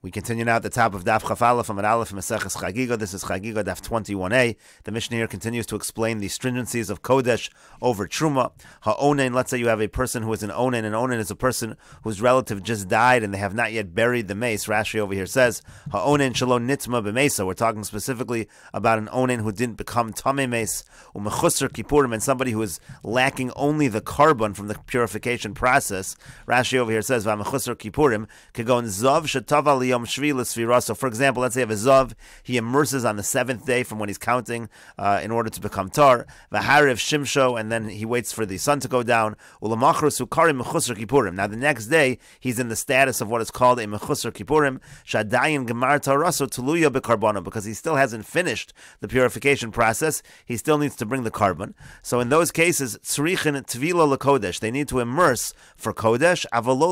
We continue now at the top of Daf Chaf Aleph from Aleph Maseches Chagigah. This is Chagigah Daf 21a. The Mishnah here continues to explain the stringencies of Kodesh over Truma. Ha'onen, let's say you have a person who is an Onen, and Onen is a person whose relative just died and they have not yet buried the meis. Rashi over here says, Ha'onen shalom nitma b'mesa. We're talking specifically about an Onen who didn't become Tame meis, umechusser kippurim, and somebody who is lacking only the korban from the purification process. Rashi over here says, V'amechusser kippurim, kegon zav shetav Yom Shvi So, for example, let's say a Zav, he immerses on the seventh day from when he's counting uh, in order to become Tar. Vahariv Shimsho, and then he waits for the sun to go down. Mechusar Kippurim. Now, the next day, he's in the status of what is called a Mechusar Kippurim, Shadayin Gemar Taraso Tuluya Bekarbana, because he still hasn't finished the purification process. He still needs to bring the korban. So, in those cases, Tzrichin Tvila Lakodesh, they need to immerse for Kodesh, Avalo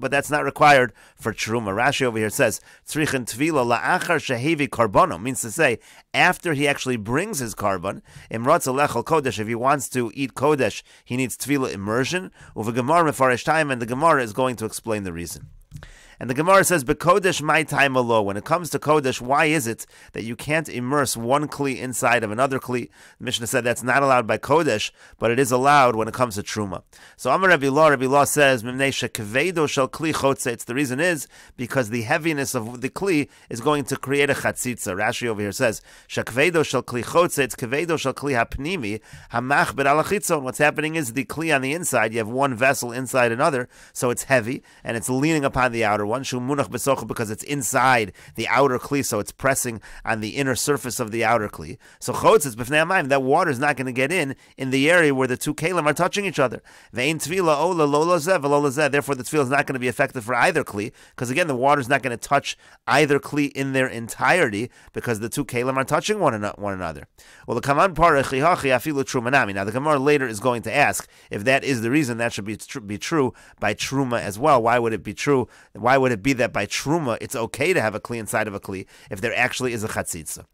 but that's not required for Truma. Rashi over here says, Tzrichin Tvila La'achar Shehevi Karbono, means to say, after he actually brings his korban, Imratza Lechel Kodesh, if he wants to eat Kodesh, he needs Tvila immersion, Uva Mefarish time, and the Gemara is going to explain the reason. And the Gemara says, "Bekodesh my time alone." When it comes to kodesh, why is it that you can't immerse one kli inside of another kli? The Mishnah said that's not allowed by kodesh, but it is allowed when it comes to truma. So Amar Rabbi Ila, Rabbi Ila says, "Mimnei shel kli chotzetz." The reason is because the heaviness of the kli is going to create a chatzitza. Rashi over here says, "Shekvedo shel kli chotzetz, kvedo shel kli hapnimi hamach berachitzon." What's happening is the kli on the inside. You have one vessel inside another, so it's heavy and it's leaning upon the outer one, munach besocha, because it's inside the outer kli, so it's pressing on the inner surface of the outer kli. So chotz is b'fnei. That water is not going to get in in the area where the two kalim are touching each other. Ve'in tvila ola lola zev lola zev. Therefore, the tvila is not going to be effective for either kli, because again, the water is not going to touch either kli in their entirety, because the two kalim are touching one, one another. Well, the kaman. Now, the Gemara later is going to ask if that is the reason that should be tr- be true by truma as well. Why would it be true? Why would it be that by truma it's okay to have a kli inside of a kli if there actually is a chatzitza?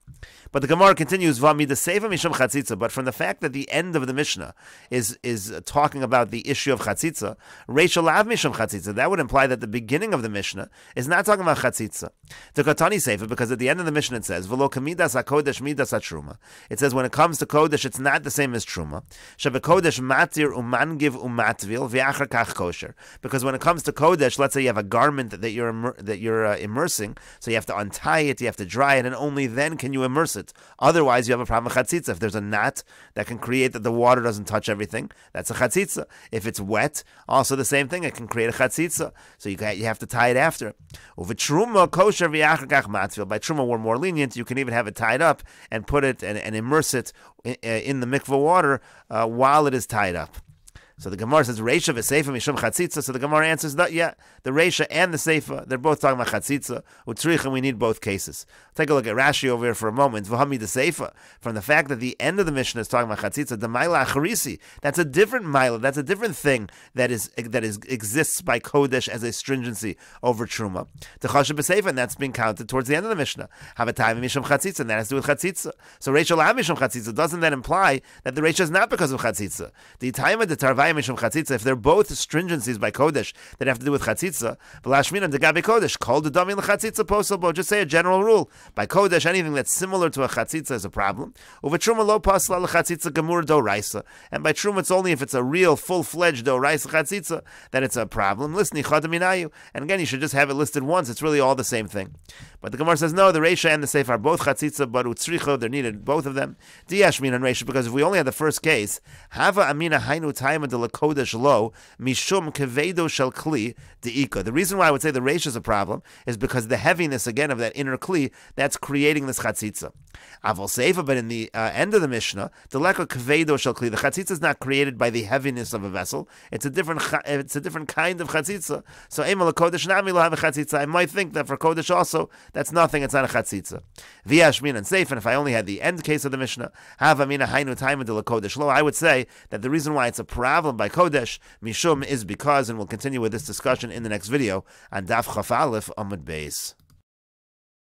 But the Gemara continues. But from the fact that the end of the Mishnah is is talking about the issue of Chatzitza, Rachel Av Mishum Chatzitza, that would imply that the beginning of the Mishnah is not talking about Chatzitza. The Katani Sefer, because at the end of the Mishnah it says, Velo Kamidas HaKodesh Midas HaTruma. It says when it comes to Kodesh, it's not the same as Truma. Shebe Kodesh Matir Umangiv Umatvil V'achar Kach Kosher. Because when it comes to Kodesh, let's say you have a garment that you're, that you're uh, immersing, so you have to untie it, you have to dry it, and only then can you immerse it it. Otherwise, you have a problem with chatzitza. If there's a knot that can create that the water doesn't touch everything, that's a chatzitza. If it's wet, also the same thing. It can create a chatzitza. So you, you have to tie it after. By truma, we're more lenient. You can even have it tied up and put it and, and immerse it in, in the mikvah water uh, while it is tied up. So the Gemara says Reisha v'Seifa mishum chatzitza. So the Gemara answers that yeah, the Reisha and the Seifa they're both talking about chatzitza. Utzrich and we need both cases. Take a look at Rashi over here for a moment. V'hami the Seifa from the fact that the end of the Mishnah is talking about chatzitza. The Maila Acharisi that's a different Maila. That's a different thing that is that is exists by Kodesh as a stringency over Truma. The Chashav b'Seifa and that's being counted towards the end of the Mishnah. Have a time mishum chatzitza and that has to do with chatzitza. So Reisha la mishum chatzitza doesn't that imply that the Reisha is not because of chatzitza? The time of the Chatzitza, if they're both stringencies by kodesh that have to do with chatzitza, v'lashminan degabe kodesh, called the dami lechatzitza possible. Just say a general rule by kodesh, anything that's similar to a chatzitza is a problem. Uva lo pasla lechatzitza gemur do raisa, and by truma it's only if it's a real full fledged do raisa chatzitza that it's a problem. Listen, and again you should just have it listed once. It's really all the same thing. But the Gemara says no, the Reisha and the Seif are both chatzitza, but utzricho they're needed both of them. Diashmin and Reisha because if we only had the first case, hava amina hainu taima de kodesh lo mishum kevedo shel kli deika. The reason why I would say the reish is a problem is because the heaviness again of that inner kli that's creating this chatzitza. Aval seifa, but in the uh, end of the Mishnah, the leka kevedo shel kli. The chatzitza is not created by the heaviness of a vessel. It's a different. It's a different kind of chatzitza. So emal kodesh nami lo have a chatzitza. I might think that for kodesh also that's nothing. It's not a chatzitza. Viashmin and seif. And if I only had the end case of the Mishnah, have a amina hainu taima de kodesh lo, I would say that the reason why it's a problem by Kodesh, Mishum is because, and we'll continue with this discussion in the next video on Daf Chaf Aleph Amud Beis.